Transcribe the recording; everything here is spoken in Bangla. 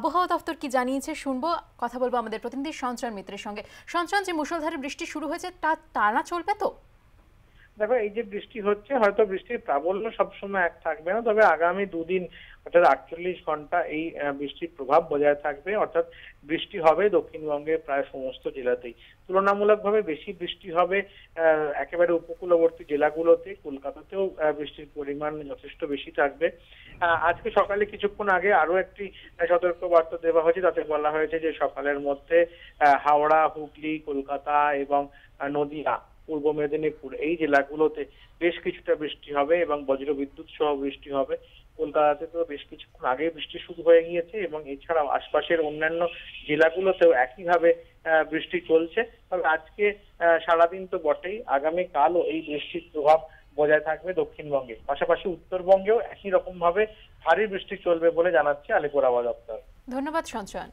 আবহাওয়া দপ্তর কি জানিয়েছে শুনব। কথা বলব আমাদের প্রতিনিধি সঞ্চয়ন মিত্রের সঙ্গে। সঞ্চয়ন, যে মুষলধারে বৃষ্টি শুরু হয়েছে, তা টানা চলবে তো? দেখো, এই যে বৃষ্টি হচ্ছে, হয়তো বৃষ্টির প্রাবল্য সবসময় এক থাকবে না, তবে আগামী দুদিন, অর্থাৎ আটচল্লিশ ঘণ্টা এই বৃষ্টির প্রভাব বজায় থাকবে। অর্থাৎ বৃষ্টি হবে দক্ষিণবঙ্গের প্রায় সমস্ত জেলাতেই। তুলনামূলকভাবে বেশি বৃষ্টি হবে একেবারে উপকূলবর্তী জেলাগুলোতে। কলকাতাতেও বৃষ্টির পরিমাণ যথেষ্ট বেশি থাকবে। আজকে সকালে কিছুক্ষণ আগে আরও একটি সতর্ক বার্তা দেওয়া হয়েছে। তাতে বলা হয়েছে যে সকালের মধ্যে হাওড়া, হুগলি, কলকাতা এবং নদিয়া পূর্ব মেদিনীপুর। এই জেলাগুলোতে বেশ কিছুটা বৃষ্টি হবে এবং বজ্র বিদ্যুৎ সহ বৃষ্টি হবে। কলকাতাতে তো বেশ কিছুক্ষণ আগে বৃষ্টি শুরু হয়ে গিয়েছে এবং এছাড়াও আশপাশের অন্যান্য জেলাগুলোতেও একইভাবে বৃষ্টি চলছে। তবে আজকে সারাদিন তো বটেই। আগামী কালও এই বৃষ্টির প্রভাব বজায় থাকবে দক্ষিণবঙ্গে। পাশাপাশি উত্তরবঙ্গেও একই রকম ভাবে ভারী বৃষ্টি চলবে বলে জানাচ্ছে আলিপুর আবহাওয়া দপ্তর। ধন্যবাদ, সঞ্চয়ন।